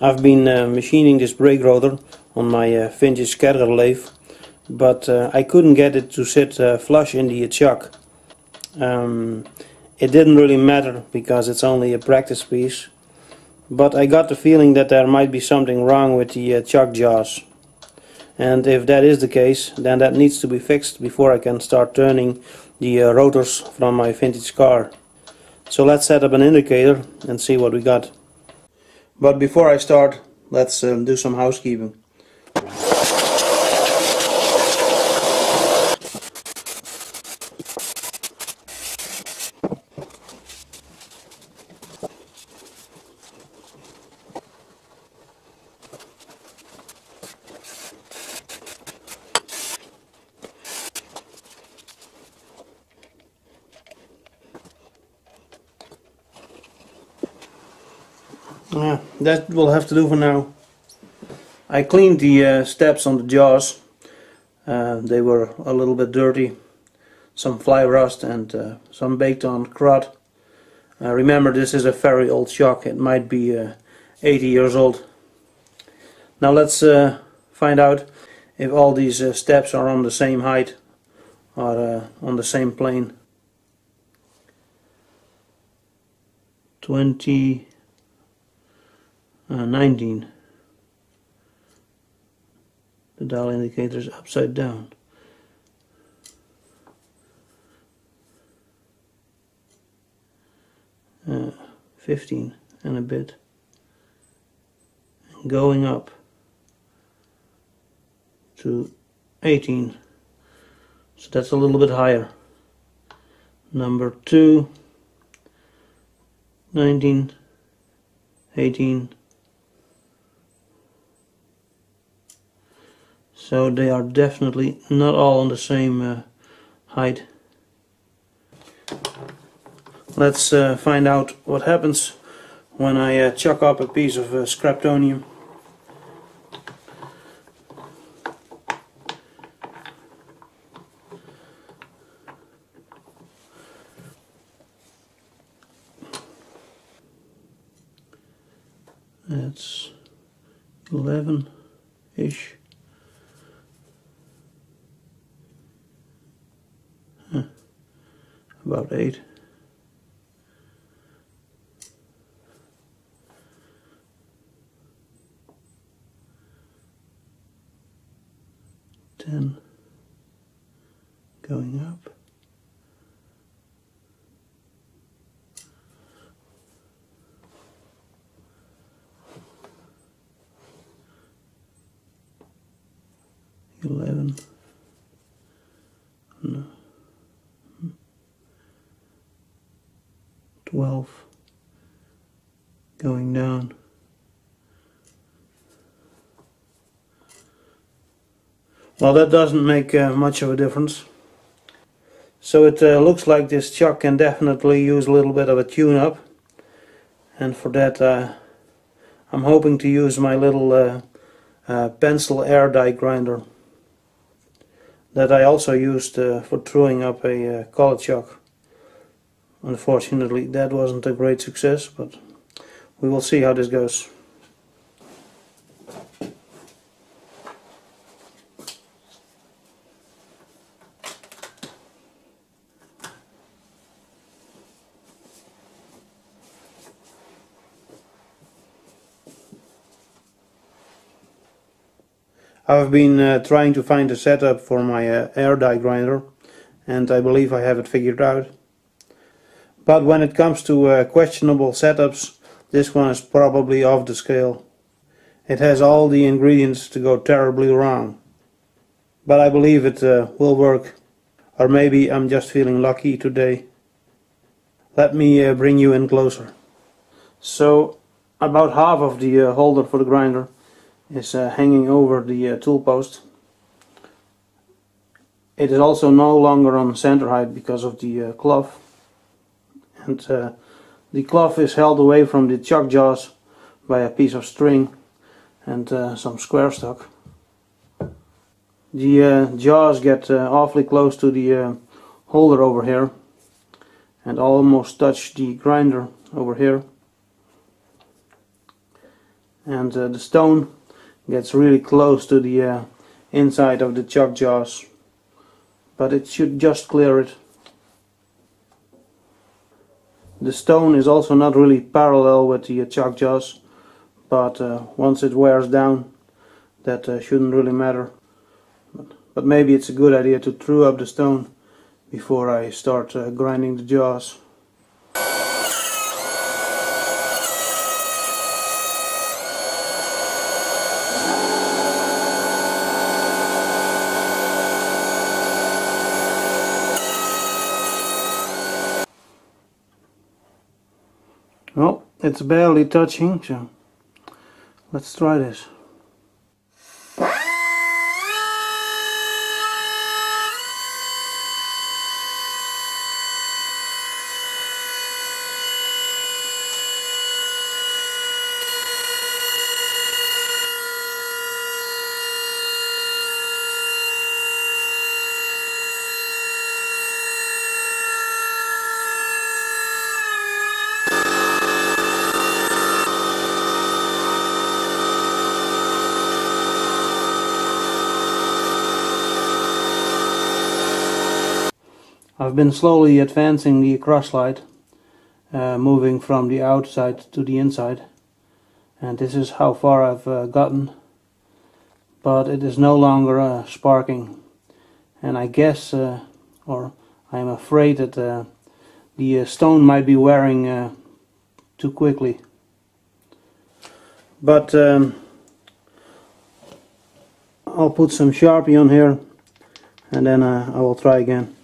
I've been uh, machining this brake rotor on my uh, vintage Scherger lathe but uh, I couldn't get it to sit uh, flush in the chuck. Um, it didn't really matter because it's only a practice piece but I got the feeling that there might be something wrong with the uh, chuck jaws and if that is the case then that needs to be fixed before I can start turning the uh, rotors from my vintage car. So let's set up an indicator and see what we got. But before I start, let's um, do some housekeeping. Yeah, that will have to do for now. I cleaned the uh, steps on the jaws. Uh, they were a little bit dirty. Some fly rust and uh, some baked on crud. Uh, remember this is a very old chuck. It might be uh, 80 years old. Now let's uh, find out if all these steps are on the same height or on the same plane. 20 uh, 19 the dial indicator is upside down. Uh, 15 and a bit. Going up to 18 so that's a little bit higher. Number 2 19 18 so they are definitely not all on the same uh, height. Let's uh, find out what happens when I uh, chuck up a piece of uh, scraptonium. That's 11 about eight. Ten going up. Eleven. 12 going down. Well that doesn't make uh, much of a difference. So it uh, looks like this chuck can definitely use a little bit of a tune-up and for that uh, I'm hoping to use my little uh, uh, pencil air die grinder that I also used uh, for truing up a collet chuck. Unfortunately that wasn't a great success but we will see how this goes. I've been uh, trying to find a setup for my uh, air die grinder and I believe I have it figured out. But when it comes to uh, questionable setups, this one is probably off the scale. It has all the ingredients to go terribly wrong. But I believe it uh, will work. Or maybe I'm just feeling lucky today. Let me uh, bring you in closer. So about half of the uh, holder for the grinder is uh, hanging over the uh, tool post. It is also no longer on center height because of the cloth and uh, the cloth is held away from the chuck jaws by a piece of string and uh, some square stock. The uh, jaws get awfully close to the holder over here and almost touch the grinder over here and uh, the stone gets really close to the uh, inside of the chuck jaws but it should just clear it the stone is also not really parallel with the chuck jaws but uh, once it wears down that uh, shouldn't really matter. But, but, maybe it's a good idea to true up the stone before I start uh, grinding the jaws Well, it's barely touching, so let's try this. I've been slowly advancing the cross slide, uh, moving from the outside to the inside. And this is how far I've uh, gotten. But it is no longer uh, sparking. And I guess, uh, or I'm afraid that uh, the uh, stone might be wearing too quickly. But um, I'll put some Sharpie on here and then I will try again.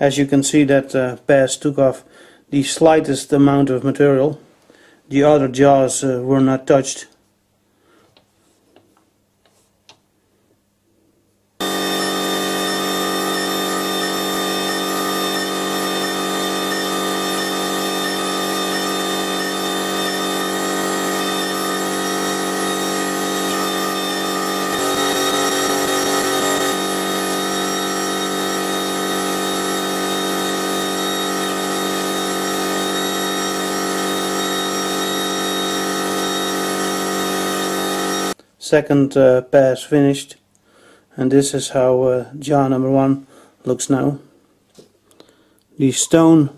As you can see that uh, pass took off the slightest amount of material. The other jaws uh, were not touched. Second uh, pass finished. And this is how uh, jaw number one looks now. The stone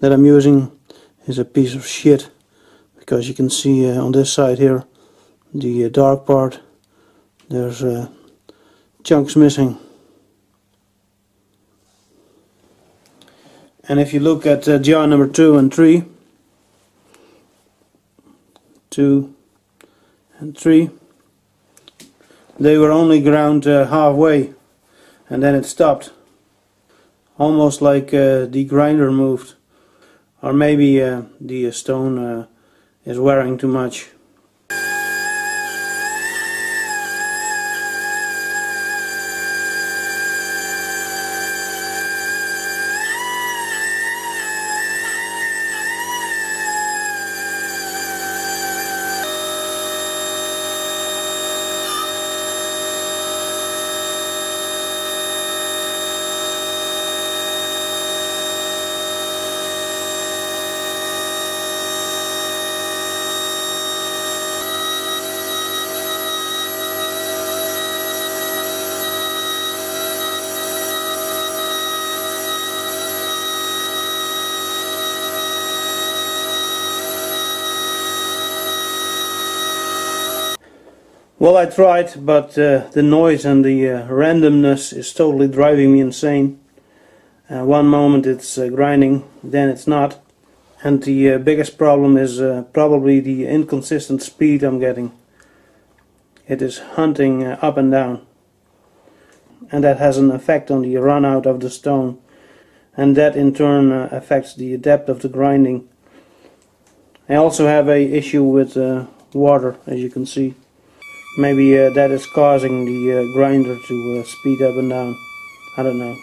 that I'm using is a piece of shit because you can see uh, on this side here the uh, dark part there's uh, chunks missing. And if you look at uh, jaw number two and three two and three they were only ground uh, halfway and then it stopped. Almost like uh, the grinder moved or maybe uh, the stone uh, is wearing too much Well, I tried, but uh, the noise and the uh, randomness is totally driving me insane. Uh, one moment it's uh, grinding, then it's not. And the uh, biggest problem is uh, probably the inconsistent speed I'm getting. It is hunting up and down. And that has an effect on the run out of the stone. And that in turn affects the depth of the grinding. I also have a issue with water, as you can see. Maybe uh, that is causing the uh, grinder to uh, speed up and down. I don't know.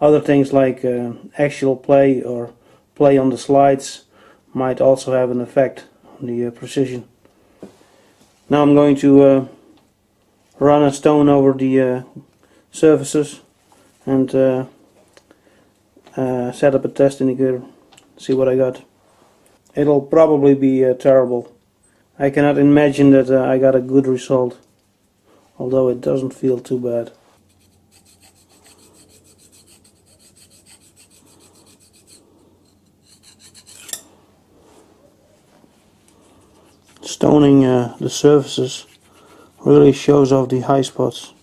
other things like axial play or play on the slides might also have an effect on the precision. Now I'm going to run a stone over the surfaces and uh, uh, set up a test indicator, see what I got. It'll probably be uh, terrible. I cannot imagine that uh, I got a good result, although it doesn't feel too bad. Stoning uh, the surfaces really shows off the high spots.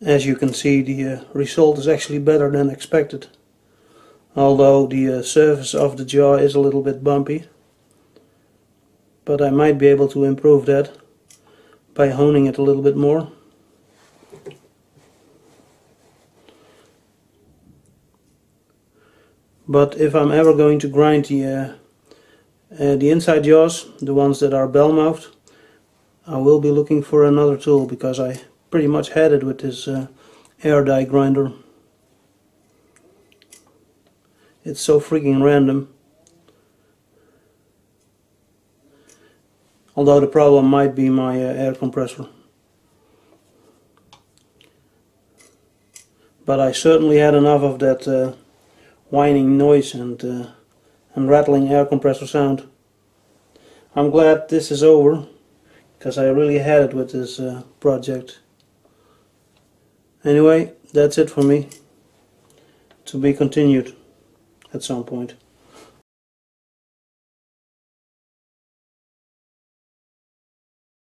As you can see the uh, result is actually better than expected. Although the uh, surface of the jaw is a little bit bumpy. But I might be able to improve that by honing it a little bit more. But if I'm ever going to grind the uh, uh, the inside jaws, the ones that are bell mouthed, I will be looking for another tool because I pretty much had it with this uh, air die grinder. It's so freaking random. Although the problem might be my uh, air compressor. But I certainly had enough of that uh, whining noise and uh, and rattling air compressor sound. I'm glad this is over because I really had it with this uh, project. Anyway, that's it for me. To be continued at some point.